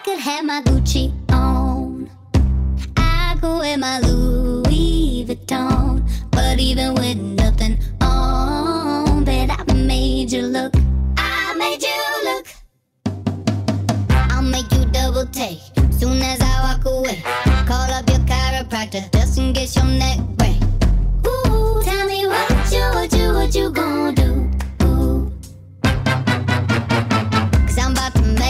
I could have my Gucci on. I could wear my Louis Vuitton. But even with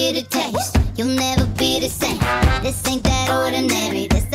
taste, you'll never be the same. This ain't that ordinary. This